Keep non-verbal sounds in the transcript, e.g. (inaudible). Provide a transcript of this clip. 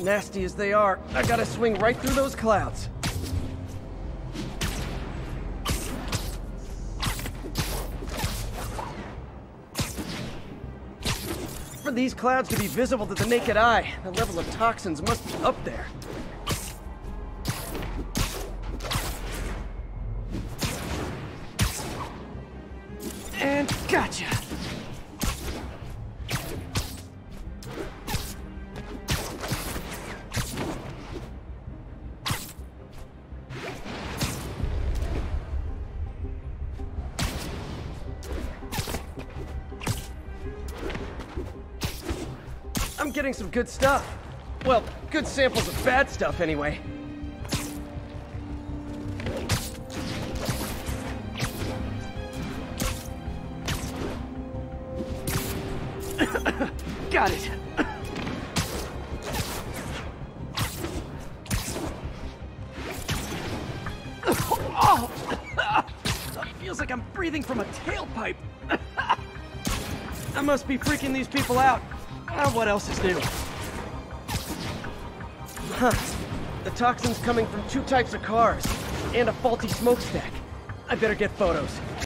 Nasty as they are, I gotta swing right through those clouds. For these clouds to be visible to the naked eye, the level of toxins must be up there. And gotcha! I'm getting some good stuff. Well, good samples of bad stuff anyway. (coughs) Got it. (coughs) Oh! Feels like I'm breathing from a tailpipe. (coughs) I must be freaking these people out. Ah, what else is new? Huh. The toxin's coming from two types of cars, and a faulty smokestack. I better get photos.